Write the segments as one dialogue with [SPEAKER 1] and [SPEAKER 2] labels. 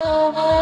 [SPEAKER 1] Oh,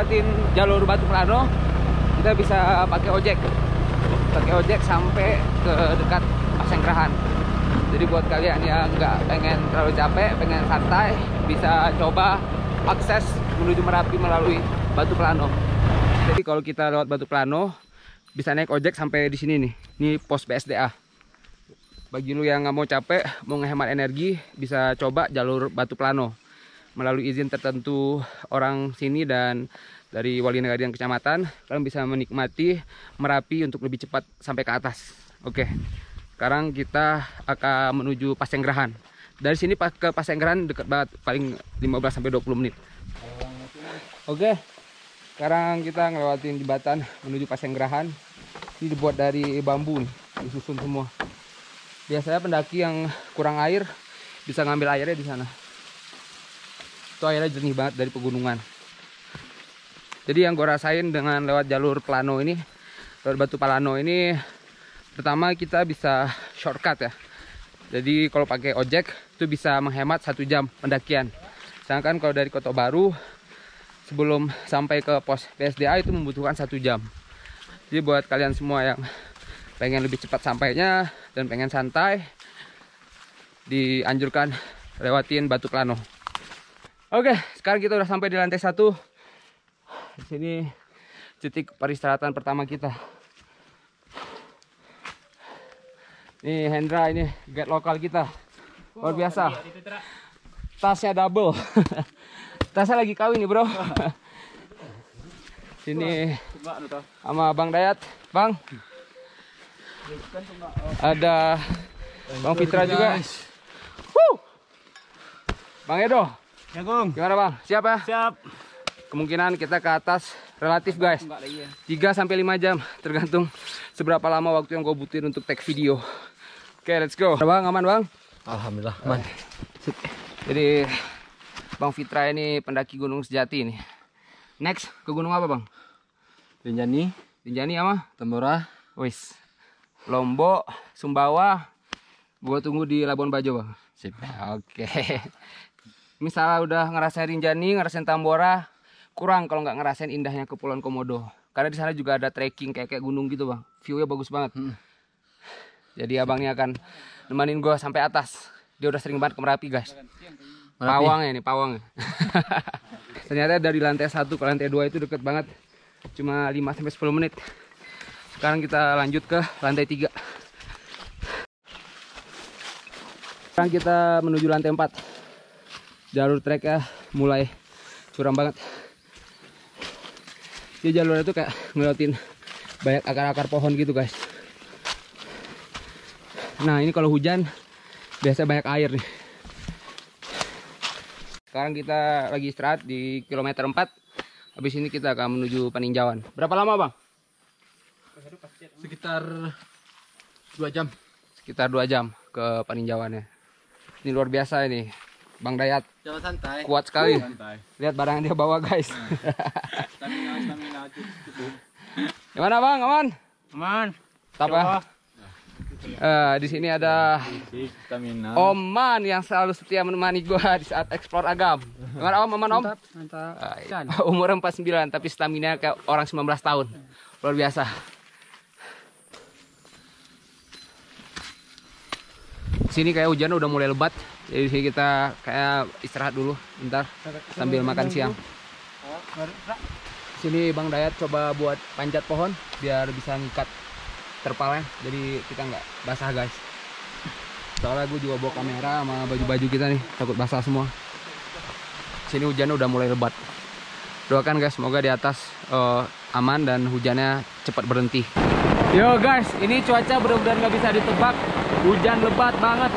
[SPEAKER 1] melewatin jalur Batu Plano, kita bisa pakai ojek. Pakai ojek sampai ke dekat Pasenggrahan. Jadi buat kalian yang nggak pengen terlalu capek, pengen santai, bisa coba akses menuju Merapi melalui Batu Plano. Jadi kalau kita lewat Batu Plano, bisa naik ojek sampai di sini nih. Ini pos BSDA. Bagi lu yang nggak mau capek, mau ngehemat energi, bisa coba jalur Batu Plano melalui izin tertentu orang sini dan dari wali negara dan kecamatan kalian bisa menikmati Merapi untuk lebih cepat sampai ke atas. Oke. Sekarang kita akan menuju Pasenggrahan. Dari sini ke Pasenggrahan dekat banget, paling 15 sampai 20 menit. Oke. Sekarang kita ngelewatin jembatan menuju Pasenggrahan. Ini dibuat dari bambu nih, disusun semua. Biasanya pendaki yang kurang air bisa ngambil airnya di sana itu airnya jernih banget dari pegunungan jadi yang gue rasain dengan lewat jalur Plano ini lewat Batu Palano ini pertama kita bisa shortcut ya. Jadi kalau pakai ojek itu bisa menghemat satu jam pendakian. Sedangkan kalau dari Kota Baru sebelum sampai ke pos PSDA itu membutuhkan satu jam. Jadi buat kalian semua yang pengen lebih cepat sampainya dan pengen santai dianjurkan lewatin Batu Plano. Oke, sekarang kita udah sampai di lantai satu. Di sini titik peristirahatan pertama kita. Nih Hendra ini guide lokal kita. Luar biasa. Tasnya double. Tasnya lagi kawin nih bro. Sini sama Bang Dayat. Bang. Ada Bang Fitra juga. Woo. Bang Edo.
[SPEAKER 2] Ya.
[SPEAKER 1] Gimana bang? Siap ya?
[SPEAKER 2] Siap.
[SPEAKER 1] Kemungkinan kita ke atas relatif guys. 3 sampai 5 jam tergantung seberapa lama waktu yang gue butuhin untuk take video. Oke, let's go. Bang, aman bang?
[SPEAKER 2] Alhamdulillah, aman.
[SPEAKER 1] Jadi Bang Fitra ini pendaki Gunung Sejati nih. Next ke gunung apa bang?
[SPEAKER 2] Rinjani,
[SPEAKER 1] Rinjani apa?
[SPEAKER 2] Tambora,
[SPEAKER 1] Wis. Lombok, Sumbawa. Gua tunggu di Labuan Bajo bang.
[SPEAKER 2] sip.
[SPEAKER 1] Oke. Misalnya udah ngerasain Rinjani, ngerasain Tambora, kurang kalau nggak ngerasain indahnya Kepulauan Komodo. Karena di sana juga ada trekking kayak kayak gunung gitu bang. Viewnya bagus banget. Jadi abangnya akan nemanin gua sampai atas. Dia udah sering banget ke Merapi guys. Pawangnya nih, pawangnya. Ternyata dari lantai satu ke lantai dua itu deket banget. Cuma 5 sampai 10 menit. Sekarang kita lanjut ke lantai 3. Sekarang kita menuju lantai 4. Jalur treknya mulai curam banget. Di jalur itu kayak ngeliatin banyak akar-akar pohon gitu guys. Nah ini kalau hujan biasa banyak air nih. Sekarang kita lagi istirahat di kilometer 4. Habis ini kita akan menuju peninjauan. Berapa lama bang?
[SPEAKER 2] Sekitar 2 jam.
[SPEAKER 1] Sekitar 2 jam ke peninjauannya. Ini luar biasa ini. Bang Dayat
[SPEAKER 2] Jalan santai.
[SPEAKER 1] kuat sekali.
[SPEAKER 2] Santai.
[SPEAKER 1] Lihat barang yang dia bawa guys.
[SPEAKER 2] Stamina, stamina cukup.
[SPEAKER 1] Gimana bang? Aman?
[SPEAKER 2] Aman.
[SPEAKER 1] Tap ya? Eh, di sini ada. Oman yang selalu setia menemani gua di saat eksplor agam. Gimana Om? Aman Om?
[SPEAKER 2] Mantap.
[SPEAKER 1] Ah, iya. Umur 49 tapi stamina kayak orang 19 tahun. Luar biasa. Sini kayak hujan udah mulai lebat. Jadi di sini kita kayak istirahat dulu bentar sambil makan siang. Sini Bang Dayat coba buat panjat pohon biar bisa ngikat terpalnya. Jadi kita nggak basah guys. Soalnya gue juga bawa kamera sama baju-baju kita nih takut basah semua. Sini hujannya udah mulai lebat. Doakan guys semoga di atas eh, aman dan hujannya cepat berhenti. Yo guys, ini cuaca benar-benar nggak bisa ditebak. Hujan lebat banget.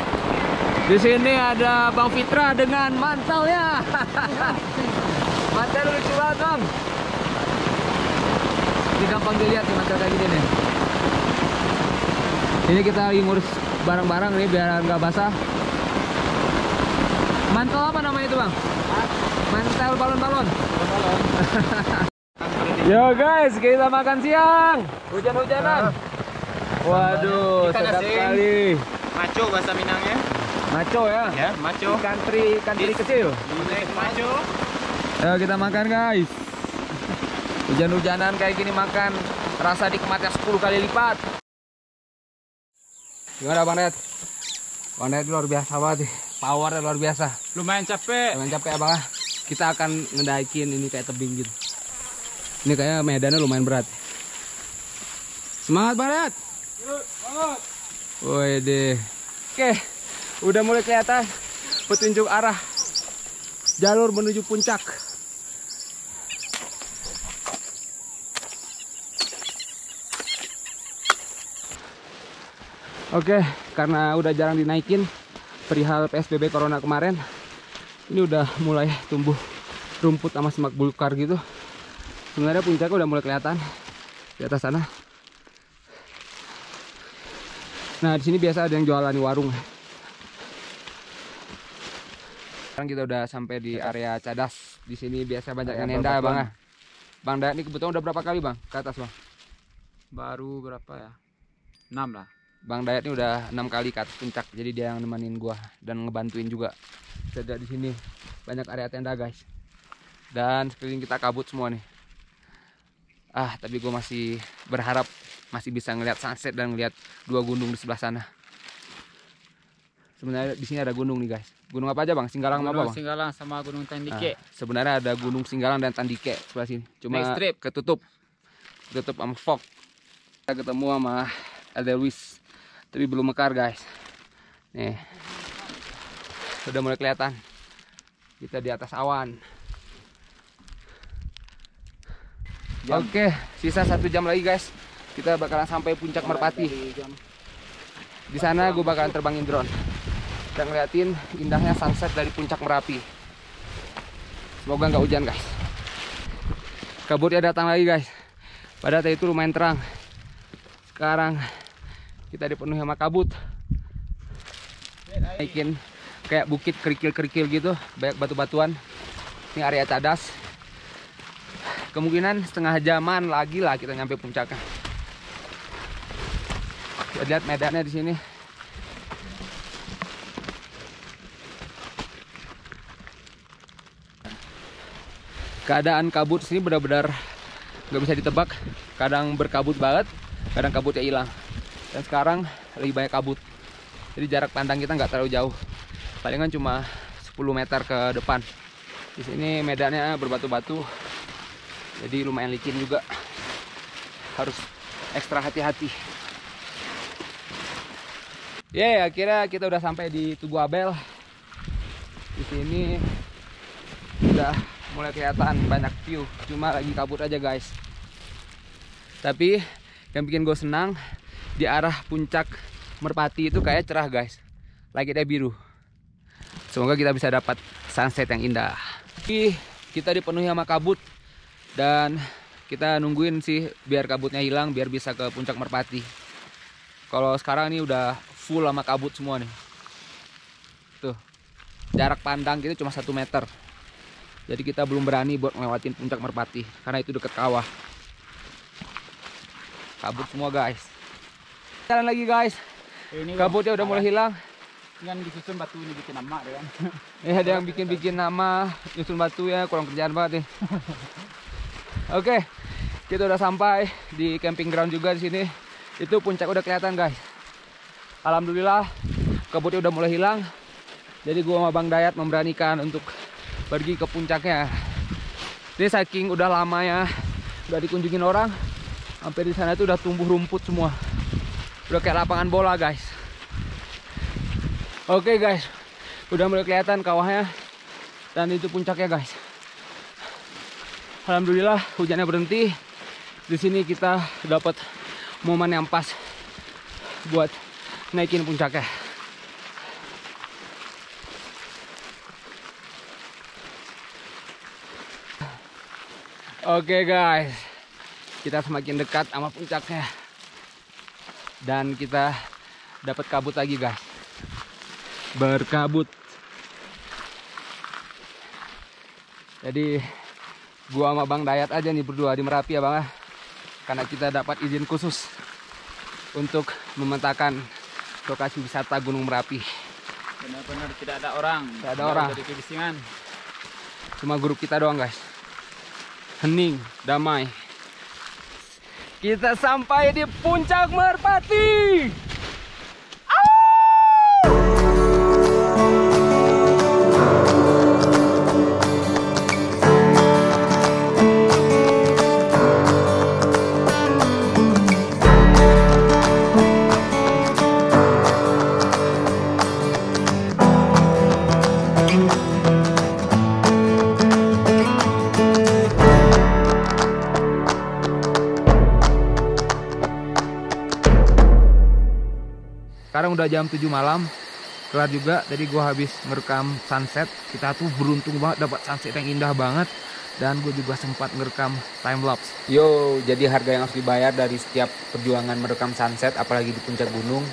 [SPEAKER 1] Di sini ada Bang Fitra dengan mantelnya. mantel lucu banget bang. Ini gampang dilihat nih mantel kayak gini nih. Ini kita lagi ngurus barang-barang nih biar nggak basah. Mantel apa namanya itu bang? Mantel balon-balon. Yo guys, kita makan siang. Hujan-hujanan. Waduh, sedap sekali.
[SPEAKER 2] Maco bahasa Minangnya.
[SPEAKER 1] Maco ya.
[SPEAKER 2] Ya, maco.
[SPEAKER 1] Ikan teri, ikan teri kecil.
[SPEAKER 2] Maco.
[SPEAKER 1] Ayo kita makan guys. Hujan-hujanan kayak gini makan rasa nikmatnya 10 kali lipat. Gimana Bang Red? Bang Red luar biasa banget nih. Powernya luar biasa.
[SPEAKER 2] Lumayan capek.
[SPEAKER 1] Jangan capek ya Bang. ah. Kita akan ngedaikin ini kayak tebing gitu. Ini kayak medannya lumayan berat. Semangat Bang Red. Woi deh. Oke, udah mulai kelihatan petunjuk arah jalur menuju puncak. Oke, karena udah jarang dinaikin perihal PSBB Corona kemarin, ini udah mulai tumbuh rumput sama semak belukar gitu. Sebenarnya puncaknya udah mulai kelihatan di atas sana. Nah, di sini biasa ada yang jualan di warung. Sekarang kita udah sampai di area cadas. Di sini biasa banyak yang nenda. Bang. Bang Dayat ini kebetulan udah berapa kali, Bang? Ke atas, Bang.
[SPEAKER 2] Baru berapa ya? 6 lah.
[SPEAKER 1] Bang Dayat ini udah enam kali ke atas puncak, jadi dia yang nemenin gua dan ngebantuin juga. Kita di sini banyak area tenda guys, dan sekeliling kita kabut semua nih. Ah, tapi gua masih berharap masih bisa ngelihat sunset dan ngelihat dua gunung di sebelah sana. Sebenarnya di sini ada gunung nih guys. Gunung apa aja bang? Singgalang sama apa
[SPEAKER 2] Gunung
[SPEAKER 1] bang?
[SPEAKER 2] Singgalang sama Gunung Tandike.
[SPEAKER 1] Ah, sebenarnya ada Gunung Singgalang dan Tandike sebelah sini. Cuma
[SPEAKER 2] Next trip.
[SPEAKER 1] ketutup. Ketutup sama fog. Kita ketemu sama Edelweiss. Tapi belum mekar, guys. Nih. Sudah mulai kelihatan. Kita di atas awan. Oke, sisa satu jam lagi, guys. Kita bakalan sampai puncak Merpati. Di sana gue bakalan terbangin drone dan ngeliatin indahnya sunset dari puncak Merapi. Semoga nggak hujan guys. Kabutnya datang lagi guys. Pada saat itu lumayan terang. Sekarang kita dipenuhi sama kabut. Naikin kayak bukit kerikil-kerikil gitu, banyak batu-batuan. Ini area cadas. Kemungkinan setengah jaman lagi lah kita nyampe puncaknya. Lihat medannya di sini. keadaan kabut sini benar-benar nggak bisa ditebak kadang berkabut banget kadang kabutnya hilang dan sekarang lagi banyak kabut. Jadi jarak pandang kita nggak terlalu jauh. Palingan cuma 10 meter ke depan. Di sini medannya berbatu-batu. Jadi lumayan licin juga. Harus ekstra hati-hati. Ya akhirnya kita udah sampai di Tugu Abel. Di sini udah mulai kelihatan banyak view. Cuma lagi kabut aja guys. Tapi yang bikin gue senang di arah puncak Merpati itu kayak cerah guys. Langitnya biru. Semoga kita bisa dapat sunset yang indah. Ih, kita dipenuhi sama kabut dan kita nungguin sih biar kabutnya hilang biar bisa ke puncak Merpati. Kalau sekarang ini udah full sama kabut semua nih. Tuh jarak pandang kita cuma satu meter. Jadi kita belum berani buat ngelewatin puncak Merpati karena itu deket kawah. Kabut semua guys. Jalan lagi guys.
[SPEAKER 2] Ini
[SPEAKER 1] Kabutnya udah mulai hilang.
[SPEAKER 2] kan disusun batu ini bikin nama deh kan.
[SPEAKER 1] Ada yang bikin-bikin nama nyusun batu ya kurang kerjaan banget nih. Oke, kita udah sampai di camping ground juga di sini. Itu puncak udah kelihatan guys. Alhamdulillah kabutnya udah mulai hilang Jadi gua sama Bang Dayat memberanikan untuk pergi ke puncaknya. Ini saking udah lama ya udah dikunjungin orang, sampai di sana itu udah tumbuh rumput semua. Udah kayak lapangan bola, guys. Oke, guys. Udah mulai kelihatan kawahnya dan itu puncaknya, guys. Alhamdulillah hujannya berhenti. Di sini kita dapat momen yang pas buat naikin puncaknya. Oke guys, kita semakin dekat sama puncaknya dan kita dapat kabut lagi guys. Berkabut. Jadi gua sama Bang Dayat aja nih berdua di Merapi ya Bang. ya. Karena kita dapat izin khusus untuk memetakan lokasi wisata Gunung Merapi.
[SPEAKER 2] Benar-benar tidak ada orang.
[SPEAKER 1] Tidak ada orang.
[SPEAKER 2] Dari kebisingan.
[SPEAKER 1] Cuma grup kita doang guys. Hening, damai. Kita sampai di puncak Merpati. Udah jam 7 malam. Kelar juga. Tadi gua habis merekam sunset. Kita tuh beruntung banget dapat sunset yang indah banget. Dan gue juga sempat ngerekam time lapse. Yo, jadi harga yang harus dibayar dari setiap perjuangan merekam sunset, apalagi di puncak gunung,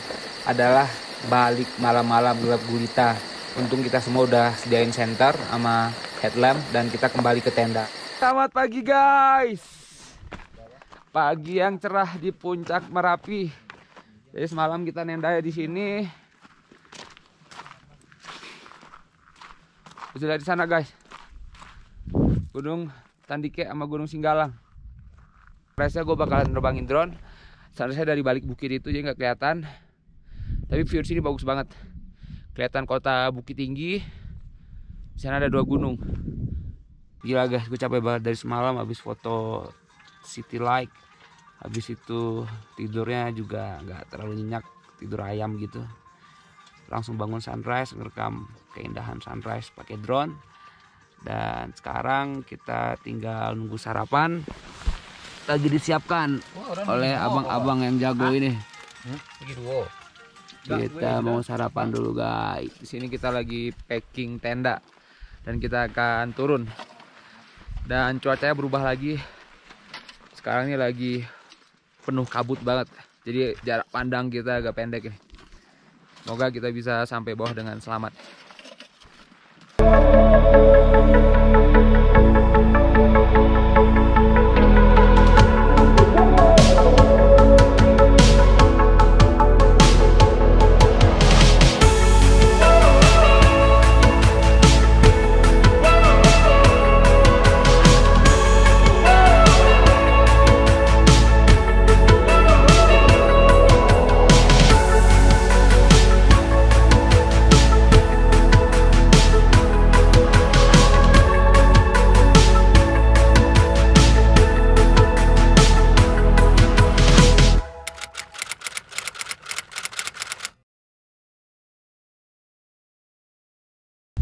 [SPEAKER 1] adalah balik malam-malam gelap gulita. Untung kita semua udah sediain center sama headlamp dan kita kembali ke tenda. Selamat pagi guys. Pagi yang cerah di puncak Merapi. Jadi semalam kita nendaya di sini. Sudah di sana guys. Gunung Tandike sama Gunung Singgalang. Rasa gue bakalan nerbangin drone. Seharusnya dari balik bukit itu jadi nggak kelihatan. Tapi view sini bagus banget. Kelihatan kota Bukit Tinggi. Di sana ada dua gunung. Gila guys, gue capek banget dari semalam habis foto city light habis itu tidurnya juga nggak terlalu nyenyak tidur ayam gitu. Langsung bangun sunrise ngerekam keindahan sunrise pakai drone. Dan sekarang kita tinggal nunggu sarapan. Lagi disiapkan oleh abang-abang yang jago ini. Kita mau sarapan dulu guys. Di sini kita lagi packing tenda. Dan kita akan turun. Dan cuacanya berubah lagi. Sekarang ini lagi penuh kabut banget. Jadi jarak pandang kita agak pendek nih semoga kita bisa sampai bawah dengan selamat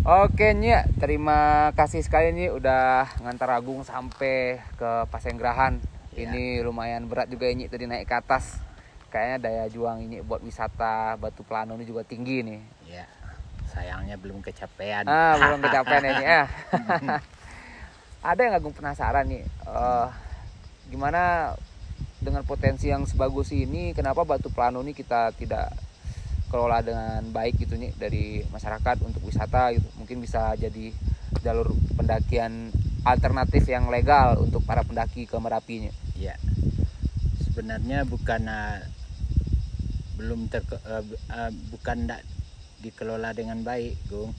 [SPEAKER 1] Oke Nya, terima kasih sekali nih udah ngantar Agung sampai ke Pasenggerahan.
[SPEAKER 3] Ya.
[SPEAKER 1] Ini lumayan berat juga ini tadi naik ke atas. Kayaknya daya juang ini buat wisata Batu Plano ini juga tinggi nih.
[SPEAKER 3] Ya, sayangnya belum kecapean.
[SPEAKER 1] Ah, belum kecapean ini ya. Ada yang Agung penasaran nih, eh, gimana dengan potensi yang sebagus ini, kenapa Batu Plano ini kita tidak kelola dengan baik gitu nih dari masyarakat untuk wisata gitu. Mungkin bisa jadi jalur pendakian alternatif yang legal untuk para pendaki ke Merapinya.
[SPEAKER 3] Ya, sebenarnya bukan ah, belum ter bukan tidak dikelola dengan baik, Gung.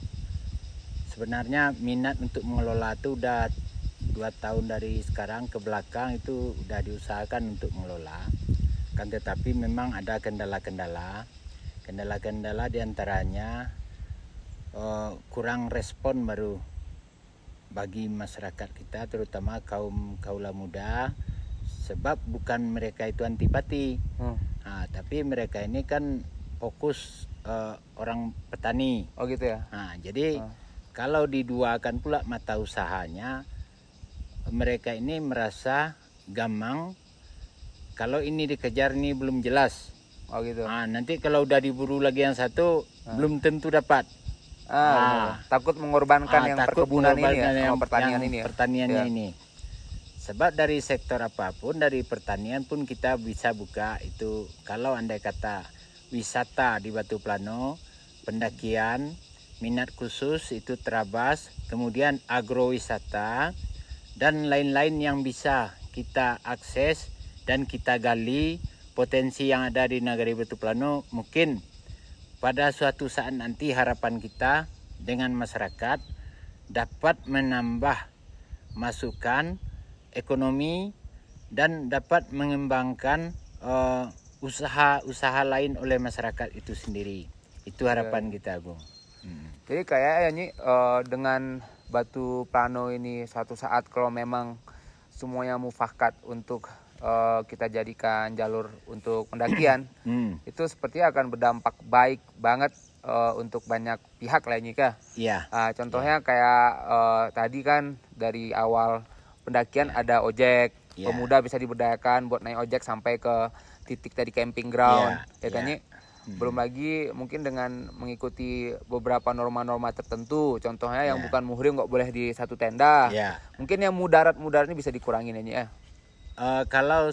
[SPEAKER 3] Sebenarnya minat untuk mengelola itu udah dua tahun dari sekarang ke belakang itu udah diusahakan untuk mengelola. Kan tetapi memang ada kendala-kendala. Kendala-kendala di antaranya eh, kurang respon baru bagi masyarakat kita terutama kaum kaula muda sebab bukan mereka itu antipati
[SPEAKER 1] Hmm.
[SPEAKER 3] Nah, tapi mereka ini kan fokus eh, orang petani
[SPEAKER 1] Oh gitu ya.
[SPEAKER 3] Nah, jadi
[SPEAKER 1] Ah.
[SPEAKER 3] kalau diduakan pula mata usahanya, mereka ini merasa gamang. Kalau ini dikejar ini belum jelas.
[SPEAKER 1] Oh gitu.
[SPEAKER 3] Ah, nanti kalau udah diburu lagi yang satu, belum tentu dapat.
[SPEAKER 1] Ah,
[SPEAKER 3] Ah.
[SPEAKER 1] takut mengorbankan
[SPEAKER 3] Ah,
[SPEAKER 1] yang
[SPEAKER 3] takut
[SPEAKER 1] perkebunan ini ya,
[SPEAKER 3] yang-
[SPEAKER 1] pertanian
[SPEAKER 3] yang
[SPEAKER 1] ini ya.
[SPEAKER 3] Pertaniannya
[SPEAKER 1] Ya.
[SPEAKER 3] ini. Sebab dari sektor apa pun, dari pertanian pun kita bisa buka itu. Kalau andai kata wisata di Batu Plano, pendakian, minat khusus itu terabas, kemudian agrowisata dan lain-lain yang bisa kita akses dan kita gali potensi yang ada di Nagari Batu Plano mungkin pada suatu saat nanti harapan kita dengan masyarakat dapat menambah masukan ekonomi dan dapat mengembangkan eh, usaha-usaha lain oleh masyarakat itu sendiri. Itu harapan kita, Bung. Hmm.
[SPEAKER 1] Jadi kayak ya Nyi, eh, dengan batu plano ini suatu saat kalau memang semuanya mufakat untuk eh, kita jadikan jalur untuk pendakian,
[SPEAKER 3] Hmm.
[SPEAKER 1] itu seperti akan berdampak baik banget eh, untuk banyak pihak lah Nyi Kak.
[SPEAKER 3] Iya.
[SPEAKER 1] Ah, contohnya kayak eh, tadi kan dari awal pendakian ada ojek,
[SPEAKER 3] Ya.
[SPEAKER 1] pemuda bisa diberdayakan buat naik ojek sampai ke titik tadi camping ground,
[SPEAKER 3] Ya,
[SPEAKER 1] ya kan
[SPEAKER 3] ya.
[SPEAKER 1] Nyi? Belum lagi mungkin dengan mengikuti beberapa norma-norma tertentu, contohnya yang
[SPEAKER 3] Ya.
[SPEAKER 1] bukan muhrim nggak boleh di satu tenda.
[SPEAKER 3] Ya.
[SPEAKER 1] Mungkin yang mudarat-mudarat ini bisa dikurangin ya Nyi ya.
[SPEAKER 3] Eh, kalau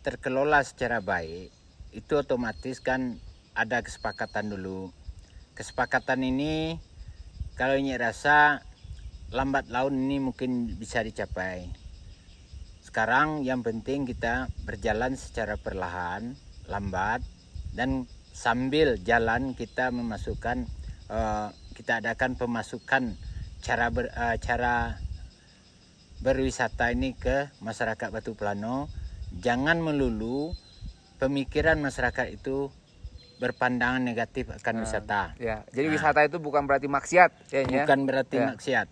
[SPEAKER 3] terkelola secara baik, itu otomatis kan ada kesepakatan dulu. Kesepakatan ini kalau ini rasa lambat laun ini mungkin bisa dicapai. Sekarang yang penting kita berjalan secara perlahan, lambat, dan sambil jalan kita memasukkan, eh, kita adakan pemasukan cara ber, eh, cara berwisata ini ke masyarakat Batu Plano. Jangan melulu pemikiran masyarakat itu berpandangan negatif akan wisata.
[SPEAKER 1] Ya, jadi
[SPEAKER 3] Nah.
[SPEAKER 1] wisata itu bukan berarti maksiat ya Nyi ya.
[SPEAKER 3] Bukan berarti
[SPEAKER 1] Ya.
[SPEAKER 3] maksiat.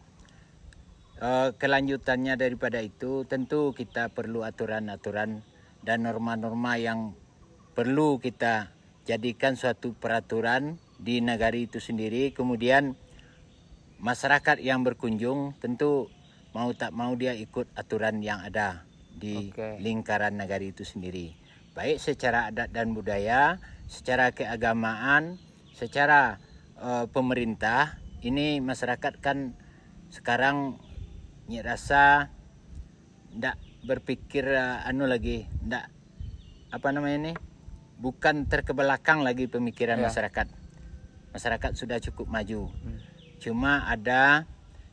[SPEAKER 3] Eh, kelanjutannya daripada itu tentu kita perlu aturan-aturan dan norma-norma yang perlu kita jadikan suatu peraturan di negari itu sendiri. Kemudian masyarakat yang berkunjung tentu mau tak mau dia ikut aturan yang ada di
[SPEAKER 1] Oke.
[SPEAKER 3] lingkaran negari itu sendiri. Baik secara adat dan budaya, secara keagamaan, secara eh, pemerintah. Ini masyarakat kan sekarang rasa ndak berpikir eh, anu lagi, ndak apa namanya ini? Bukan terkebelakang lagi pemikiran
[SPEAKER 1] Ya.
[SPEAKER 3] masyarakat. Masyarakat sudah cukup maju.
[SPEAKER 1] Hmm.
[SPEAKER 3] Cuma ada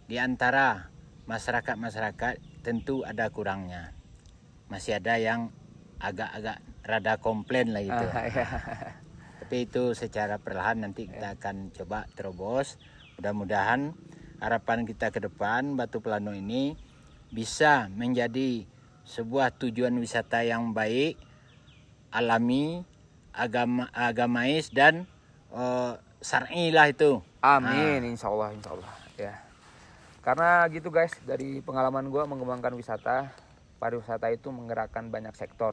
[SPEAKER 3] di antara masyarakat-masyarakat tentu ada kurangnya. Masih ada yang agak-agak rada komplain lah gitu.
[SPEAKER 1] Ah, ya.
[SPEAKER 3] Tapi itu secara perlahan nanti kita akan coba terobos. Mudah-mudahan harapan kita ke depan Batu Plano ini bisa menjadi sebuah tujuan wisata yang baik, alami, agama agamais dan eh, syar'i lah itu.
[SPEAKER 1] Amin, insya Allah, insya Allah. Ya. Karena gitu guys, dari pengalaman gue mengembangkan wisata, pariwisata itu menggerakkan banyak sektor.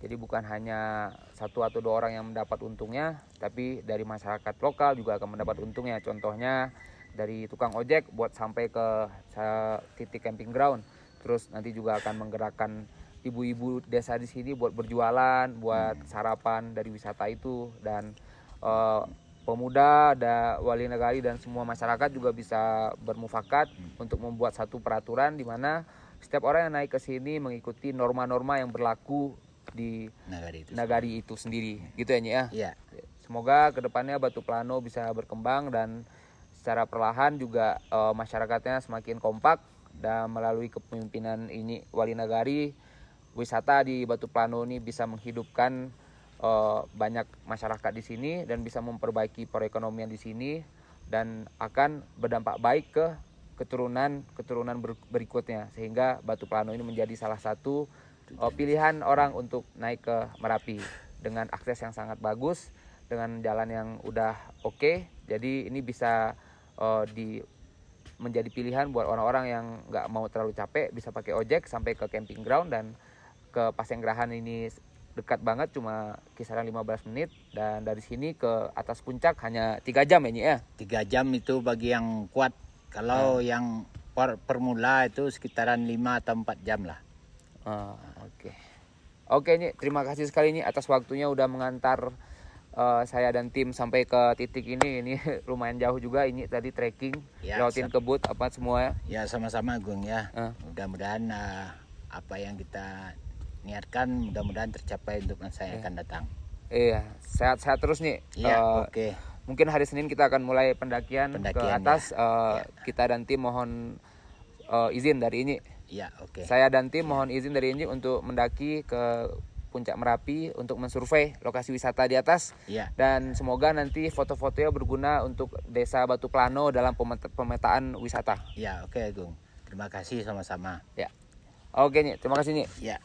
[SPEAKER 1] Jadi bukan hanya satu atau dua orang yang mendapat untungnya, tapi dari masyarakat lokal juga akan mendapat untungnya. Contohnya dari tukang ojek buat sampai ke titik camping ground. Terus nanti juga akan menggerakkan ibu-ibu desa di sini buat berjualan, buat sarapan dari wisata itu dan eh, pemuda, ada wali negari dan semua masyarakat juga bisa bermufakat untuk membuat satu peraturan di mana setiap orang yang naik ke sini mengikuti norma-norma yang berlaku di
[SPEAKER 3] Nagari itu.
[SPEAKER 1] nagari itu sendiri. Gitu ya, Nyi ya.
[SPEAKER 3] Iya.
[SPEAKER 1] Semoga ke depannya Batu Plano bisa berkembang dan secara perlahan juga eh, masyarakatnya semakin kompak dan melalui kepemimpinan ini wali nagari wisata di Batu Plano ini bisa menghidupkan eh, banyak masyarakat di sini dan bisa memperbaiki perekonomian di sini dan akan berdampak baik ke keturunan keturunan ber- berikutnya. Sehingga Batu Plano ini menjadi salah satu eh, pilihan orang untuk naik ke Merapi dengan akses yang sangat bagus dengan jalan yang udah oke. Jadi ini bisa eh, di menjadi pilihan buat orang-orang yang nggak mau terlalu capek bisa pakai ojek sampai ke camping ground dan ke Pasenggerahan ini dekat banget cuma kisaran 15 menit. Dan dari sini ke atas puncak hanya tiga jam ya Nyi, ya?
[SPEAKER 3] Tiga jam itu bagi yang kuat. Kalau yang per, permula itu sekitaran 5 atau 4 jam lah.
[SPEAKER 1] Ah, oke. Oke Nyi terima kasih sekali Nyi atas waktunya udah mengantar eh, saya dan tim sampai ke titik ini. Ini lumayan jauh juga ini tadi trekking
[SPEAKER 3] Ya,
[SPEAKER 1] lewatin kebut apa semua ya?
[SPEAKER 3] Ya sama-sama Gung ya.
[SPEAKER 1] Ah.
[SPEAKER 3] mudah-mudahan eh, apa yang kita niatkan mudah-mudahan tercapai untuk masa yang akan datang.
[SPEAKER 1] Iya sehat-sehat terus nih.
[SPEAKER 3] Ya
[SPEAKER 1] Eh,
[SPEAKER 3] oke.
[SPEAKER 1] mungkin hari Senin kita akan mulai pendakian, ke
[SPEAKER 3] Pendakian,
[SPEAKER 1] atas.
[SPEAKER 3] ya.
[SPEAKER 1] Eh,
[SPEAKER 3] Ya.
[SPEAKER 1] kita dan tim mohon eh, izin dari ini
[SPEAKER 3] ya oke.
[SPEAKER 1] Saya dan tim mohon izin dari ini untuk mendaki ke puncak Merapi untuk mensurvei lokasi wisata di atas.
[SPEAKER 3] Ya
[SPEAKER 1] dan semoga nanti foto-fotonya berguna untuk desa Batu Plano dalam pemeta- pemetaan wisata.
[SPEAKER 3] ya oke Gung terima kasih sama-sama.
[SPEAKER 1] Ya. Oke nih, terima kasih nih.
[SPEAKER 3] ya